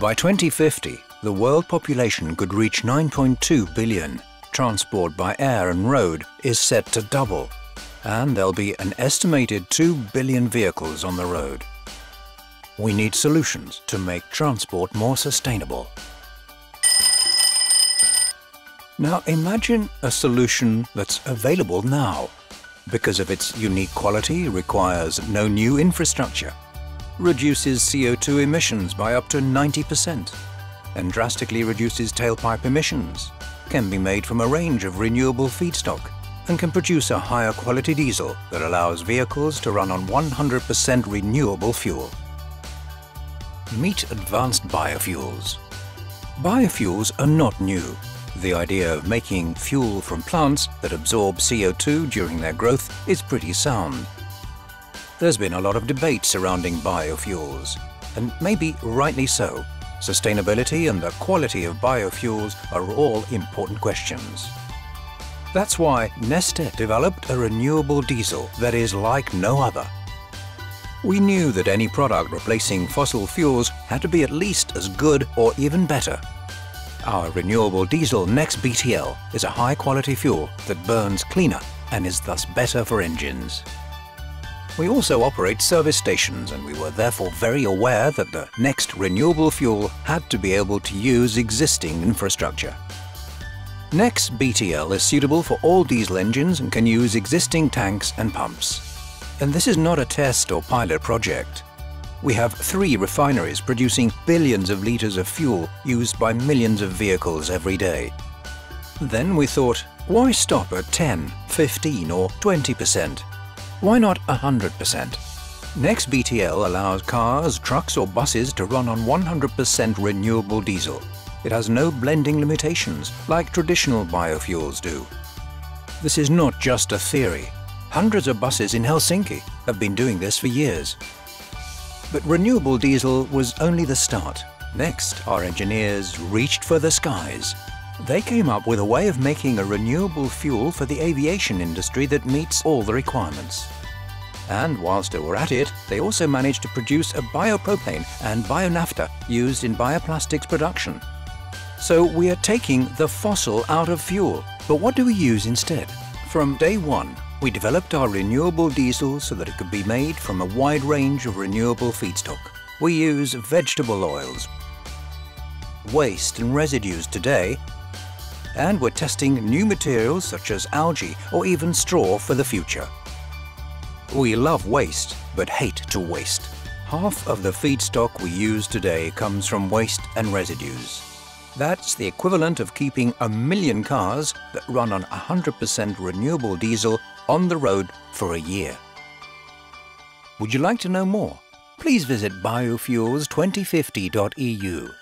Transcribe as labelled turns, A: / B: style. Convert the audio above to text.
A: By 2050, the world population could reach 9.2 billion. Transport by air and road is set to double, and there'll be an estimated 2 billion vehicles on the road. We need solutions to make transport more sustainable. Now imagine a solution that's available now. Because of its unique quality, requires no new infrastructure, reduces CO2 emissions by up to 90%, and drastically reduces tailpipe emissions, can be made from a range of renewable feedstock, and can produce a higher quality diesel that allows vehicles to run on 100% renewable fuel. Meet advanced biofuels. Biofuels are not new the idea of making fuel from plants that absorb CO2 during their growth is pretty sound. There's been a lot of debate surrounding biofuels, and maybe rightly so. Sustainability and the quality of biofuels are all important questions. That's why Neste developed a renewable diesel that is like no other. We knew that any product replacing fossil fuels had to be at least as good or even better our renewable diesel NEXBTL is a high-quality fuel that burns cleaner and is thus better for engines. We also operate service stations and we were therefore very aware that the next renewable fuel had to be able to use existing infrastructure. NEXBTL is suitable for all diesel engines and can use existing tanks and pumps. And this is not a test or pilot project. We have three refineries producing billions of litres of fuel used by millions of vehicles every day. Then we thought, why stop at 10, 15 or 20%? Why not 100%? NEXBTL allows cars, trucks or buses to run on 100% renewable diesel. It has no blending limitations like traditional biofuels do. This is not just a theory. Hundreds of buses in Helsinki have been doing this for years. But renewable diesel was only the start. Next, our engineers reached for the skies. They came up with a way of making a renewable fuel for the aviation industry that meets all the requirements. And whilst they were at it, they also managed to produce a biopropane and bionaphtha used in bioplastics production. So we are taking the fossil out of fuel. But what do we use instead? From day one, we developed our renewable diesel so that it could be made from a wide range of renewable feedstock. We use vegetable oils, waste and residues today, and we're testing new materials such as algae or even straw for the future. We love waste, but hate to waste. Half of the feedstock we use today comes from waste and residues. That's the equivalent of keeping a million cars that run on 100% renewable diesel on the road for a year. Would you like to know more? Please visit biofuels2050.eu